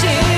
situation